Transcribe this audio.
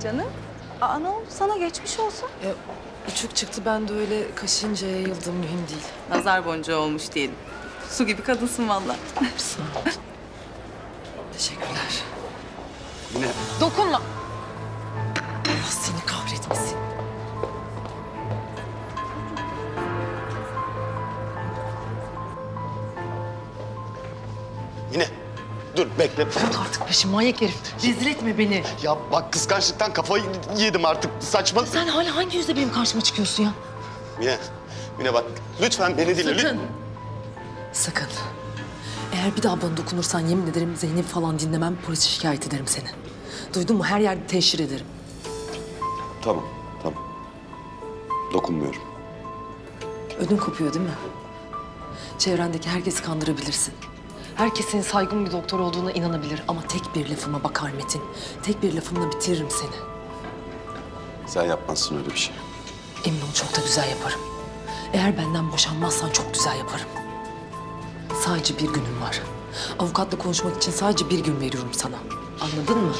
canım. Aa ne oldu sana geçmiş olsun. E, uçuk çıktı ben de öyle kaşınca yayıldım mühim değil. Nazar boncuğu olmuş diyelim. Su gibi kadınsın valla. Sağ ol. Teşekkürler. Yine Dokunma. Allah seni kahretmesin. yine. Dur bekle. Tut artık peşin manyak herif. Rezil etme beni. Ya bak kıskançlıktan kafayı yedim artık. Saçma. Sen hala hangi yüzle benim karşıma çıkıyorsun ya? Mine, Mine bak lütfen beni dinle. lütfen. Sakın. Sakın. Eğer bir daha bana dokunursan yemin ederim Zeynep falan dinlemem, polise şikayet ederim seni. Duydun mu? Her yerde teşhir ederim. Tamam, tamam. Dokunmuyorum. Ödün kopuyor değil mi? Çevrendeki herkesi kandırabilirsin. Herkes senin saygın bir doktor olduğuna inanabilir ama tek bir lafıma bakar Metin. Tek bir lafımla bitiririm seni. Sen yapmazsın öyle bir şey. Emin ol çok da güzel yaparım. Eğer benden boşanmazsan çok güzel yaparım. Sadece bir günüm var. Avukatla konuşmak için sadece bir gün veriyorum sana. Anladın mı?